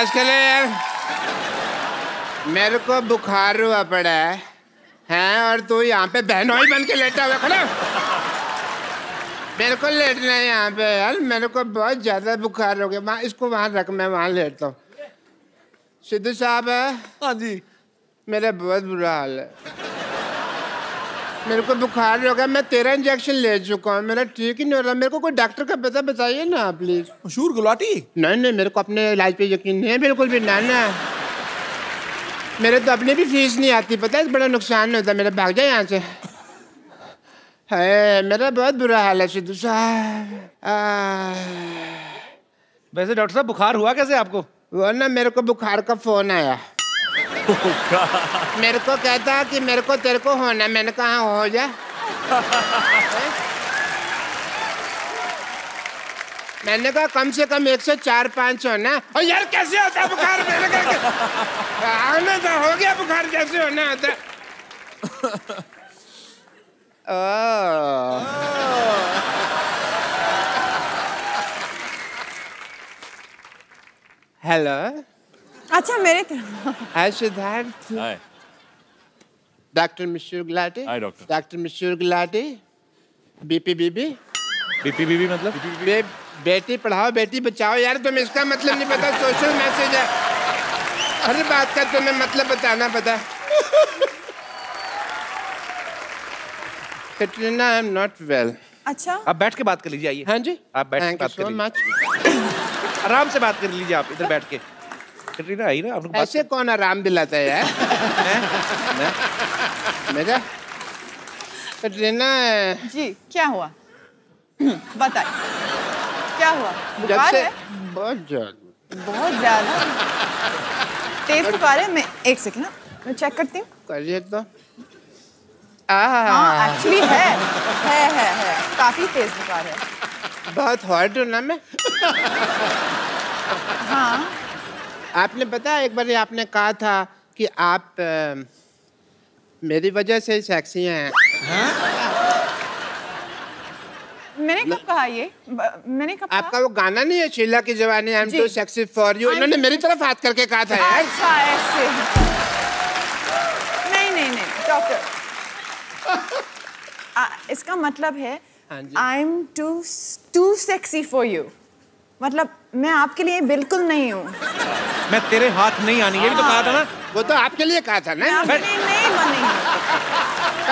अरे यार बस कर ले यार। मेरे को बुखार हुआ पड़ा है हैं और तू यहाँ पे बहनोई बन के लेटा हुआ खड़ा। मेरे को लेटना है यहाँ पे यार मेरे को बहुत ज़्यादा बुखार हो गया। वहाँ इसको वहाँ रख मैं वहाँ लेटता हूँ। सिद्धू साहब है? हाँ जी। मेरा बहुत बुरा हाल है। मेरे को बुखार हो गया मैं तेरह इंजेक्शन ले चुका हूँ। मेरा ठीक ही नहीं हो रहा। मेरे को कोई डॉक्टर का पता बताइए ना प्लीज़ मशहूर गुलाटी? नहीं नहीं मेरे को अपने इलाज पे यकीन नहीं है बिल्कुल भी ना ना। मेरे तो अपनी भी फ़ीस नहीं आती पता है? बड़ा नुकसान नहीं होता है मेरा भाग जाए यहाँ से। है मेरा बहुत बुरा हाल है सिद्धू साहब। वैसे डॉक्टर साहब बुखार हुआ कैसे आपको? वो ना मेरे को बुखार का फ़ोन आया। मेरे को कहता कि मेरे को तेरे को होना मैंने कहा हो जा मैंने कहा कम से कम एक सौ चार पाँच होना है। और यार कैसे होता बुखार मैंने कहा आने तो हो गया बुखार कैसे होना होता है? हेलो अच्छा मेरे तरफ़। Hi Siddharth hi doctor Mishra Gulati Hi, doctor. Doctor Mishra Gulati BP BB BP BB मतलब? बे, बेटी पढ़ाओ बेटी बचाओ। यार तुम इसका मतलब नहीं पता सोशल मैसेज है। हर बात का तुम्हें मतलब बताना पता। Katrina I am not well अच्छा। आप बैठ के बात कर लीजिए आइए। हाँ जी। आप बैठ के थैंक यू बात कर सो लीजिए। मच आराम से बात कर लीजिए आप इधर बैठ के। कटरीना आई ना आप ऐसे कौन आराम दिलाता है यार? मेरा? कटरीना जी क्या हुआ? बताइए। क्या हुआ? बुखार है? बहुत ज़्यादा। बहुत ज़्यादा? तेज बुखार है? मैं एक सेकंड ना मैं चेक करती हूँ। करिए तो। हाँ एक्चुअली है। है है है। काफ़ी तेज बुखार है। बहुत हॉट हूँ ना मैं। हाँ। आपने पता एक बार आपने कहा था कि आप अ, मेरी वजह से सेक्सी हैं। मैंने कब कहा ये? मैंने कब आपका वो गाना नहीं है शीला की जवानी I am too sexy for you इन्होंने मेरी तरफ़ हाथ करके कहा था यार। अच्छा ऐसे। नहीं नहीं नहीं डॉक्टर इसका मतलब है हाँ I am too too sexy for you मतलब मैं आपके लिए बिल्कुल नहीं हूँ। मैं तेरे हाथ नहीं आनी ये भी तो कहा था ना? वो तो आपके लिए कहा था मैं ना लिए नहीं बनी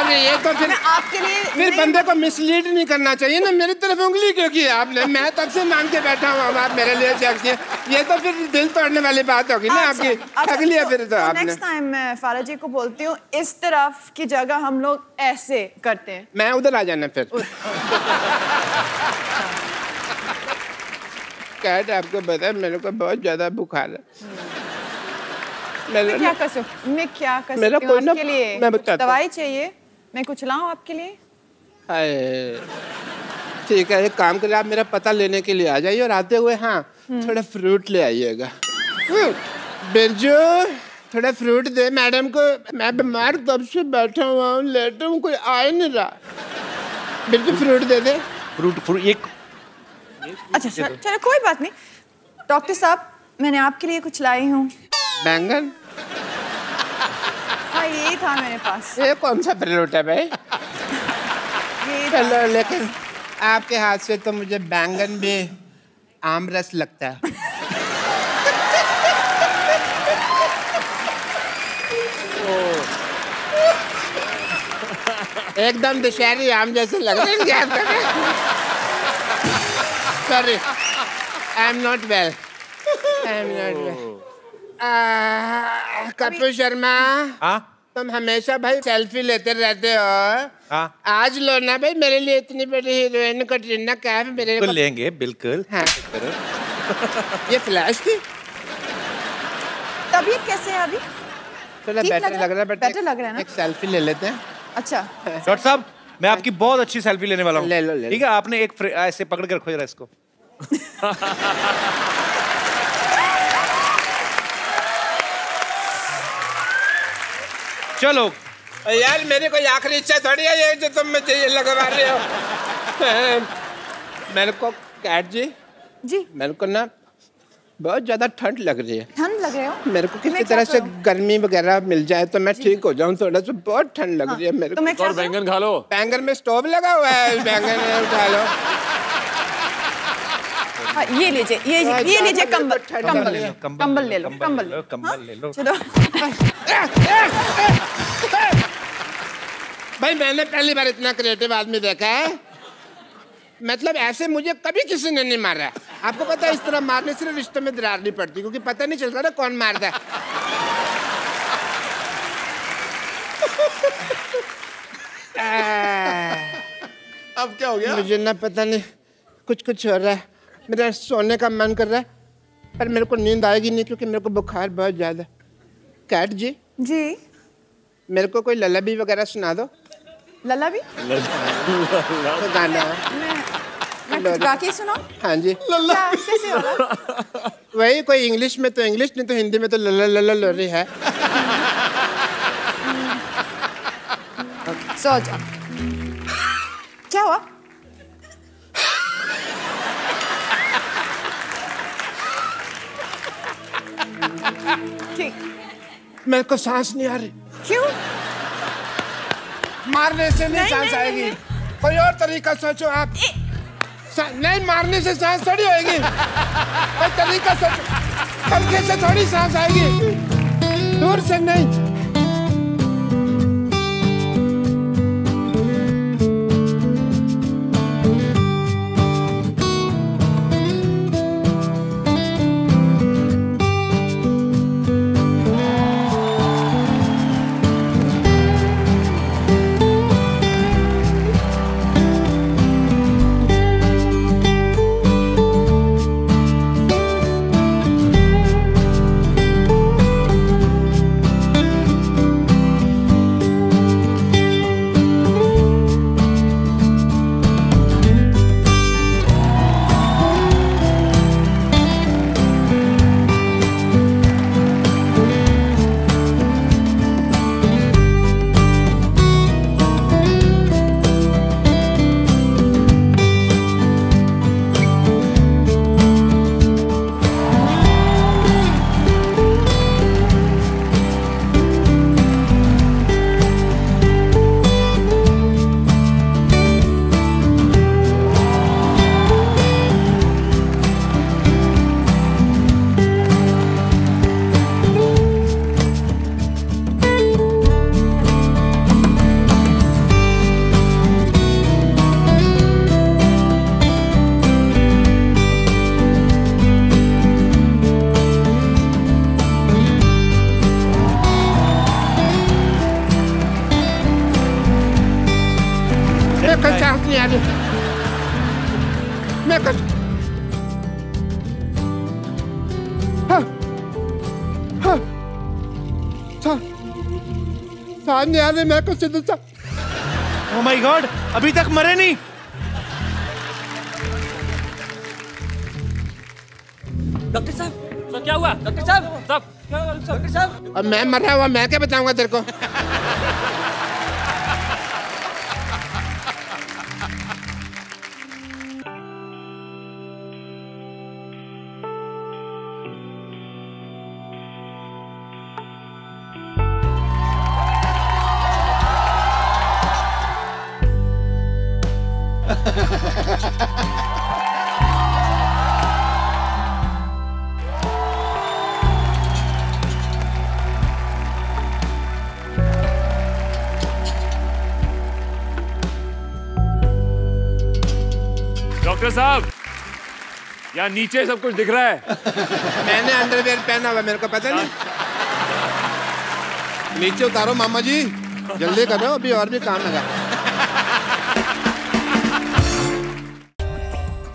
अरे ये तो फिर आपके लिए फिर बंदे को मिसलीड नहीं करना चाहिए ना मेरी तरफ़ उंगली क्यों की आपने? मैं तब से मांग के बैठा हूँ अब आप मेरे लिए हैं ये तो फिर दिल तोड़ने वाली बात होगी ना आपकी। अगली लिया फिर तो आपने। नेक्स्ट टाइम मैं फारा जी को बोलती हूँ इस तरफ़ की जगह हम लोग ऐसे करते हैं। मैं उधर आ जाना फिर। कैट आपको पता है मेरे को बहुत ज़्यादा बुखार है। मैं क्या कर सकती मैं क्या कर मेरा सकती हूँ कोई ना- लिए? मैं बताता दवाई चाहिए? मैं कुछ लाऊं आपके लिए? हाय। ठीक है एक काम करिए आप मेरा पता लेने के लिए आ जाइए और आते हुए हाँ थोड़ा फ्रूट ले आइएगा। बिरजू थोड़ा फ्रूट दे। मैडम को मैं बीमार तब से बैठा हुआ हूँ लेटा हूँ कोई आ ही नहीं रहा। बिरजू फ्रूट दे दे। फ्रूट फ्रूट एक अच्छा चलो चलो कोई बात नहीं। डॉक्टर साहब मैंने आपके लिए कुछ लाई हूँ। बैंगन? हाँ यही था मेरे पास। ये कौन सा फ्रूट है भाई? चलो लेकिन आपके हाथ से तो मुझे बैंगन भी आम रस लगता है। एकदम दशहरी आम जैसे लग रहे हैं I am not well I am not well Kapil Sharma हाँ? तुम हमेशा भाई सेल्फी लेते रहते हो। हाँ। आज लो ना भाई मेरे लिए इतनी बड़ी हीरोइन कटरीना कैफ मेरे बिल्कुल को लेंगे बिल्कुल। हाँ। ये फ्लैश थी। तबीयत कैसे है अभी? थोड़ा बेटर लग रहा है? लग रहा बट better लग रहा है ना? एक सेल्फी ले लेते हैं। अच्छा। डॉक्टर साहब मैं आपकी बहुत अच्छी सेल्फी लेने वाला हूँ। ले लो, ले ठीक है आपने एक ऐसे पकड़ के रखो जरा इसको। चलो। यार मेरी कोई आखिरी इच्छा थोड़ी है ये जो तुम मुझे ये लगवा रहे हो। मेरे को कैट जी? जी। मेरे को ना बहुत ज़्यादा ठंड लग रही है। ठंड लग रहे हो? मेरे को किसी तरह से गर्मी वगैरह मिल जाए तो मैं ठीक हो जाऊँ थोड़ा सा बहुत ठंड लग रही है मेरे तो को। और बैंगन खा लो। बैंगन में स्टोव लगा हुआ है बैंगन उठा लो। हाँ, ये लीजिए ये हाँ, ये लीजिए कंबल कंबल है। कंबल ले लो कंबल ले लो कंबल ले लो। चलो। भाई मैंने पहली बार इतना क्रिएटिव आदमी देखा है। मतलब ऐसे मुझे कभी किसी ने नहीं मारा। आपको पता है इस तरह मारने से रिश्तों में दरार नहीं पड़ती क्योंकि पता नहीं चलता ना कौन मारता है। अब क्या हो गया? मुझे ना पता नहीं कुछ कुछ हो रहा है। मेरा सोने का मन कर रहा है पर मेरे को नींद आएगी नहीं क्योंकि मेरे को बुखार बहुत ज़्यादा कैट जी? जी। मेरे को कोई ललबी वगैरह सुना दो। लल्ला भी तो गाना मैं मैं कुछ गा के सुनाऊं हाँ जी। क्या कैसे होगा वही कोई इंग्लिश में तो इंग्लिश नहीं तो हिंदी में तो लल्ला लल्ला लोरी है। सो जाओ। क्या हुआ? ठीक। मेरे को सांस नहीं आ रही। क्यों? मारने से नहीं नहीं, सांस आएगी। कोई और तरीका सोचो आप। सा- नहीं मारने से सांस थोड़ी होगी तरीका से थोड़ी सांस आएगी। दूर से नहीं। हाँ, सा- आ रही मेरे को सीधे ओ माय गॉड अभी तक मरे नहीं। डॉक्टर साहब सर क्या हुआ? डॉक्टर साहब साहब क्या हुआ डॉक्टर साहब अब मैं मर रहा हुआ मैं क्या बताऊँगा तेरे को? डॉक्टर साहब, यहाँ नीचे सब कुछ दिख रहा है। मैंने अंडरवेयर पहना हुआ, मेरे को पता नहीं। नीचे उतारो, मामा जी। जल्दी करो, अभी और भी काम लगा